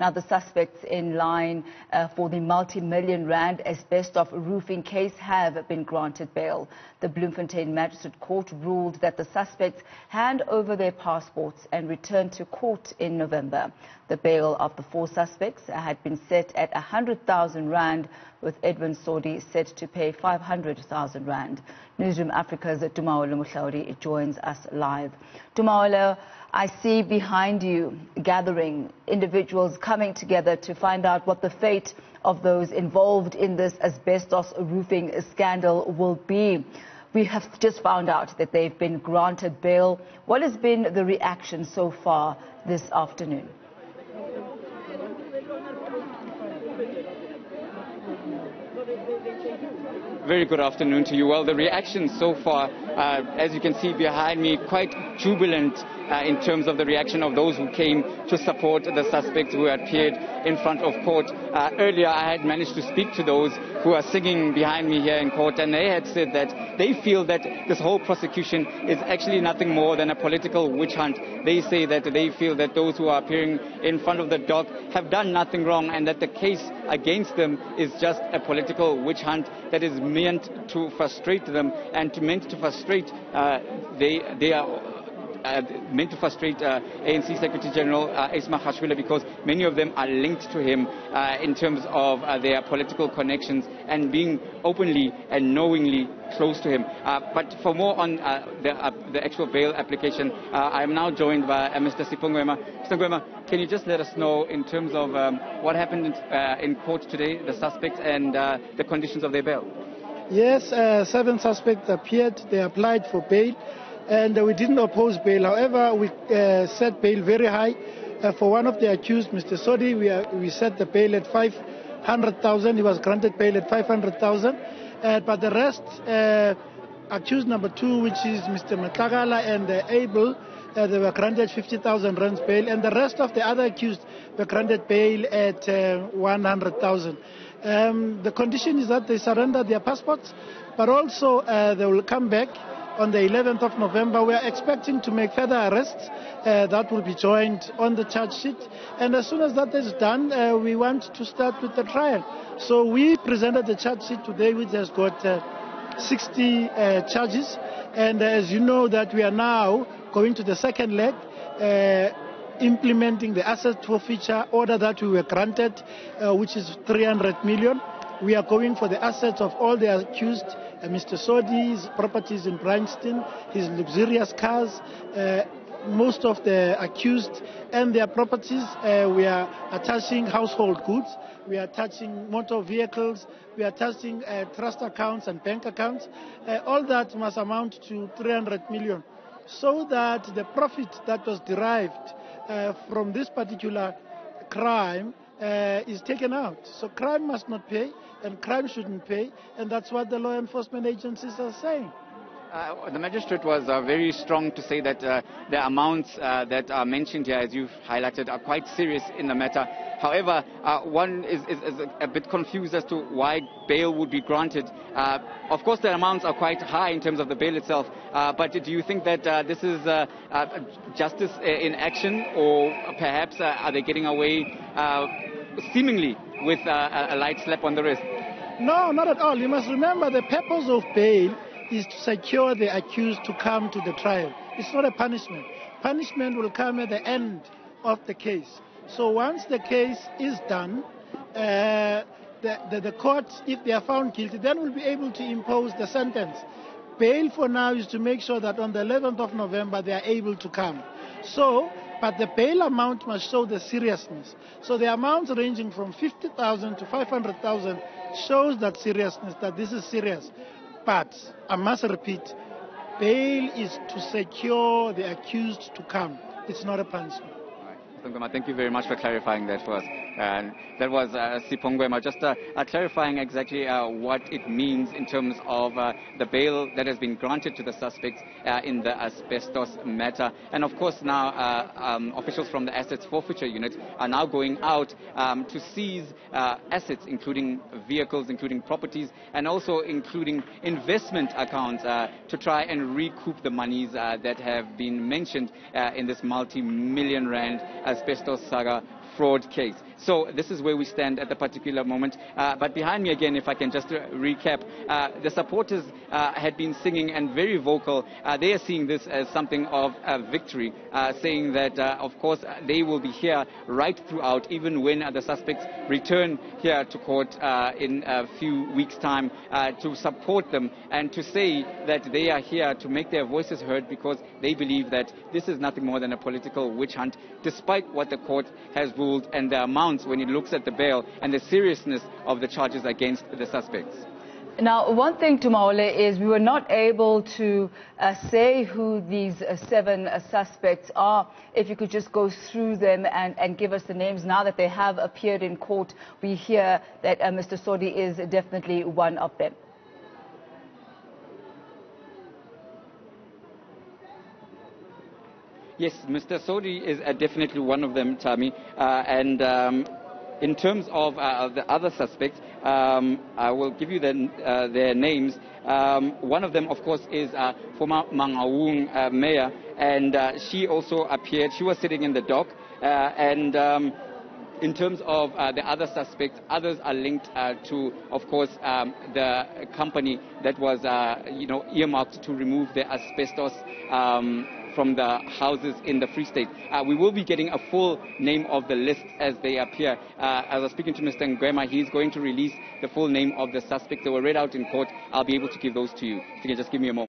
Now, the suspects in line uh, for the multi-million rand asbestos roofing case have been granted bail. The Bloemfontein Magistrate Court ruled that the suspects hand over their passports and return to court in November. The bail of the four suspects had been set at 100,000 rand, with Edwin Sodi set to pay 500,000 rand. Newzroom Afrika's Tumaole Mohlaoli joins us live. Tumaole, I see behind you gathering individuals coming together to find out what the fate of those involved in this asbestos roofing scandal will be. We have just found out that they've been granted bail. What has been the reaction so far this afternoon? Very good afternoon to you. Well, the reaction so far, uh, as you can see behind me, quite jubilant uh, in terms of the reaction of those who came to support the suspects who appeared in front of court. Uh, earlier, I had managed to speak to those who are singing behind me here in court, and they had said that they feel that this whole prosecution is actually nothing more than a political witch hunt. They say that they feel that those who are appearing in front of the dock have done nothing wrong, and that the case against them is just a political witch hunt that is meant to frustrate them and meant to frustrate uh, they, uh, meant to frustrate uh, ANC Secretary General uh, Ace Magashule because many of them are linked to him uh, in terms of uh, their political connections and being openly and knowingly close to him. Uh, but for more on uh, the, uh, the, actual bail application, uh, I am now joined by uh, Mr. Sipho Ngwema. Mr. Ngwema, can you just let us know in terms of um, what happened in, uh, in, court today, the suspects and the conditions of their bail? Yes, seven suspects appeared. They applied for bail and we didn't oppose bail. However, we uh, set bail very high. Uh, for one of the accused, Mr. Sodi, we, uh, we set the bail at 500,000. He was granted bail at 500,000. Uh, but the rest, uh, accused number two, which is Mr. Matagala and uh, Abel, they were granted 50,000 rands bail, and the rest of the other accused were granted bail at 100,000. Um, the condition is that they surrender their passports, but also they will come back on the 11th of November. We are expecting to make further arrests uh, that will be joined on the charge sheet. And as soon as that is done, uh, we want to start with the trial. So we presented the charge sheet today, which has got uh, 60 uh, charges. And as you know, that we are now going to the second leg uh, implementing the asset forfeiture order that we were granted, uh, which is 300 million. We are going for the assets of all the accused Mr. Sodi's properties in Bryanston, his luxurious cars, uh, most of the accused and their properties. Uh, we are attaching household goods. We are attaching motor vehicles. We are attaching uh, trust accounts and bank accounts. Uh, all that must amount to 300 million so that the profit that was derived uh, from this particular crime uh, is taken out. So crime must not pay, and crime shouldn't pay, and that's what the law enforcement agencies are saying. Uh, the magistrate was uh, very strong to say that uh, the amounts uh, that are mentioned here, as you've highlighted, are quite serious in the matter. However, uh, one is, is, is, a bit confused as to why bail would be granted. Uh, of course, the amounts are quite high in terms of the bail itself, but do you think that this is justice in action, or perhaps are they getting away seemingly with a light slap on the wrist? No, not at all. You must remember the purpose of bail is to secure the accused to come to the trial. It's not a punishment. Punishment will come at the end of the case. So once the case is done, uh, the, the, the court, if they are found guilty, then will be able to impose the sentence. Bail for now is to make sure that on the 11th of November they are able to come. So, but the bail amount must show the seriousness. So the amounts ranging from 50,000 to 500,000 shows that seriousness, that this is serious. But I must repeat, bail is to secure the accused to come. It's not a punishment. Thank you very much for clarifying that for us. And that was uh, Sipho Ngwema, just uh, uh, clarifying exactly uh, what it means in terms of uh, the bail that has been granted to the suspects uh, in the asbestos matter. And of course now um, officials from the assets forfeiture unit are now going out um, to seize assets, including vehicles, including properties, and also including investment accounts to try and recoup the monies that have been mentioned in this multi-million rand asbestos saga fraud case. So this is where we stand at the particular moment. Uh, but behind me again, if I can just recap, uh, the supporters uh, had been singing and very vocal. Uh, they are seeing this as something of a victory, uh, saying that, uh, of course, they will be here right throughout, even when the suspects return here to court in a few weeks' time, to support them and to say that they are here to make their voices heard because they believe that this is nothing more than a political witch hunt, despite what the court has ruled and the amounts when it looks at the bail and the seriousness of the charges against the suspects. Now, one thing, Tumaole, is we were not able to uh, say who these uh, seven uh, suspects are. If you could just go through them and, and, give us the names. Now that they have appeared in court, we hear that uh, Mr. Sodi is definitely one of them. Yes, Mr. Sodi is uh, definitely one of them, Tami. Uh, and um, in terms of uh, the other suspects, um, I will give you the, uh, their names. Um, one of them, of course, is uh, former Mangaung uh, mayor, and she also appeared. She was sitting in the dock, and um, in terms of uh, the other suspects, others are linked uh, to, of course, um, the company that was, uh, you know, earmarked to remove the asbestos um, from the houses in the Free State. Uh, we will be getting a full name of the list as they appear. Uh, as I was speaking to Mr. Ngwema, he's going to release the full name of the suspects that were read out in court. I'll be able to give those to you. If you can just give me a moment.